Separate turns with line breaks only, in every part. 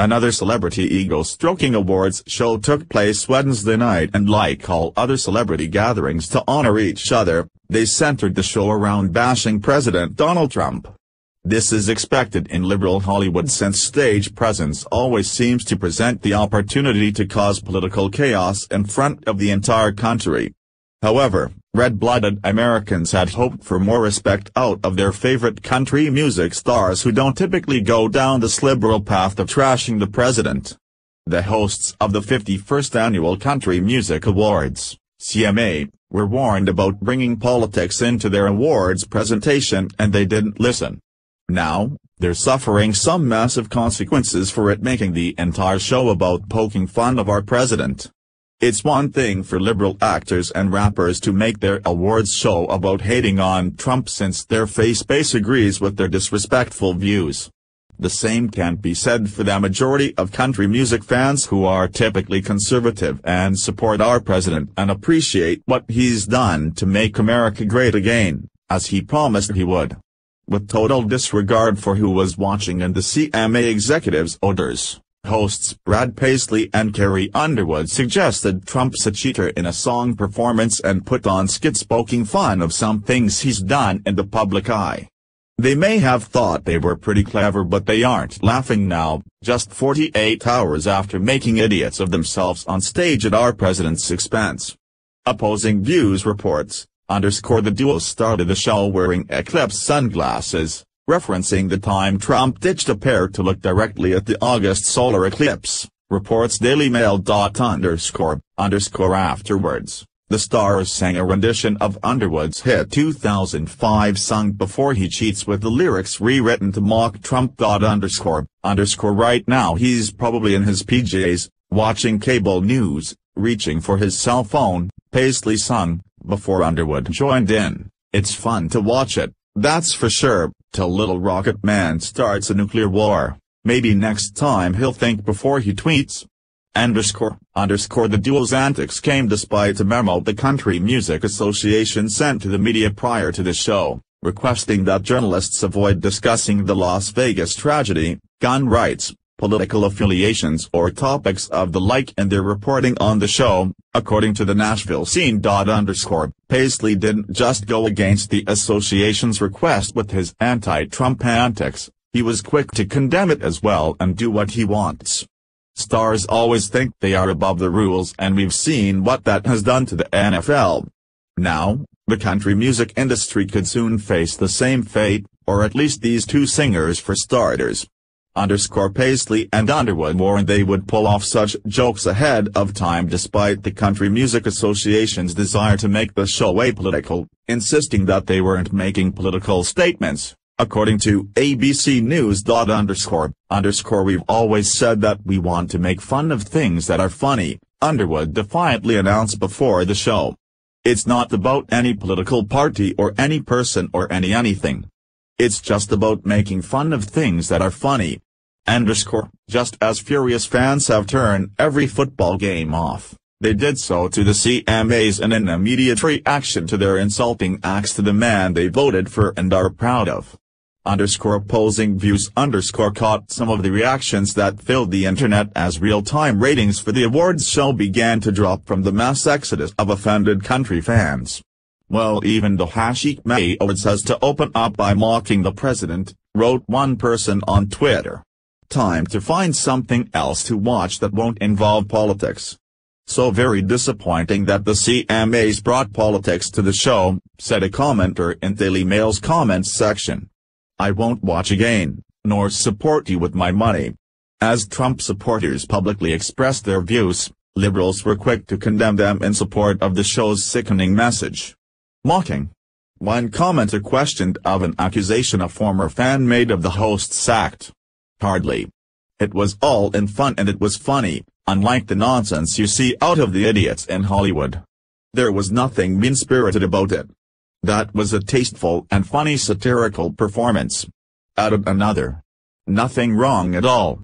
Another celebrity ego-stroking awards show took place Wednesday night and like all other celebrity gatherings to honor each other, they centered the show around bashing President Donald Trump. This is expected in liberal Hollywood since stage presence always seems to present the opportunity to cause political chaos in front of the entire country. However, red-blooded Americans had hoped for more respect out of their favorite country music stars who don't typically go down this liberal path of trashing the president. The hosts of the 51st Annual Country Music Awards, CMA, were warned about bringing politics into their awards presentation and they didn't listen. Now, they're suffering some massive consequences for it making the entire show about poking fun of our president. It's one thing for liberal actors and rappers to make their awards show about hating on Trump since their face base agrees with their disrespectful views. The same can't be said for the majority of country music fans who are typically conservative and support our president and appreciate what he's done to make America great again, as he promised he would. With total disregard for who was watching and the CMA executives' orders. Hosts Brad Paisley and Carrie Underwood suggested Trump's a cheater in a song performance and put on skits poking fun of some things he's done in the public eye. They may have thought they were pretty clever but they aren't laughing now, just 48 hours after making idiots of themselves on stage at our president's expense. Opposing Views reports, underscore the duo started the show wearing eclipse sunglasses, referencing the time Trump ditched a pair to look directly at the August solar eclipse, reports Daily Mail. Underscore, underscore afterwards. The stars sang a rendition of Underwood's hit 2005 sung Before He Cheats with the lyrics rewritten to mock Trump. Underscore, underscore right now he's probably in his PJs, watching cable news, reaching for his cell phone, Paisley sung, before Underwood joined in, it's fun to watch it, that's for sure, till Little Rocket Man starts a nuclear war, maybe next time he'll think before he tweets. Underscore, underscore the duo's antics came despite a memo the Country Music Association sent to the media prior to the show, requesting that journalists avoid discussing the Las Vegas tragedy, gun rights, political affiliations or topics of the like in their reporting on the show, according to the Nashville scene. Underscore, Paisley didn't just go against the association's request with his anti-Trump antics, he was quick to condemn it as well and do what he wants. Stars always think they are above the rules and we've seen what that has done to the NFL. Now, the country music industry could soon face the same fate, or at least these two singers for starters underscore Paisley and Underwood warned they would pull off such jokes ahead of time despite the Country Music Association's desire to make the show apolitical, insisting that they weren't making political statements. According to ABC News. Underscore, underscore we've always said that we want to make fun of things that are funny, Underwood defiantly announced before the show. It's not about any political party or any person or any anything. It's just about making fun of things that are funny. Underscore, just as furious fans have turned every football game off, they did so to the CMAs in an immediate reaction to their insulting acts to the man they voted for and are proud of. Underscore opposing views underscore caught some of the reactions that filled the internet as real-time ratings for the awards show began to drop from the mass exodus of offended country fans. Well even the Hashik Mayods has to open up by mocking the president, wrote one person on Twitter. Time to find something else to watch that won't involve politics. So very disappointing that the CMAs brought politics to the show, said a commenter in Daily Mail's comments section. I won't watch again, nor support you with my money. As Trump supporters publicly expressed their views, liberals were quick to condemn them in support of the show's sickening message. Mocking. One commenter questioned of an accusation a former fan made of the host's act. Hardly. It was all in fun and it was funny, unlike the nonsense you see out of the idiots in Hollywood. There was nothing mean-spirited about it. That was a tasteful and funny satirical performance. Added another. Nothing wrong at all.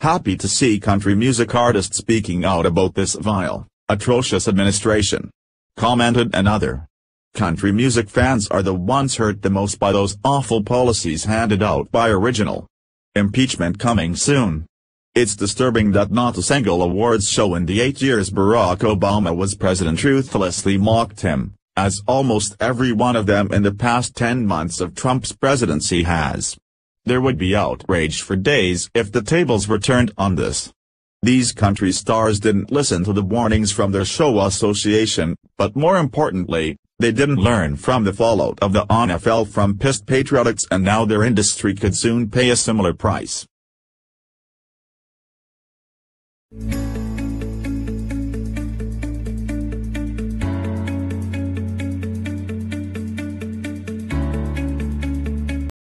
Happy to see country music artists speaking out about this vile, atrocious administration. Commented another. Country music fans are the ones hurt the most by those awful policies handed out by Original. Impeachment coming soon. It's disturbing that not a single awards show in the eight years Barack Obama was president ruthlessly mocked him, as almost every one of them in the past 10 months of Trump's presidency has. There would be outrage for days if the tables were turned on this. These country stars didn't listen to the warnings from their show association, but more importantly, they didn't learn from the fallout of the NFL from pissed patriots and now their industry could soon pay a similar price.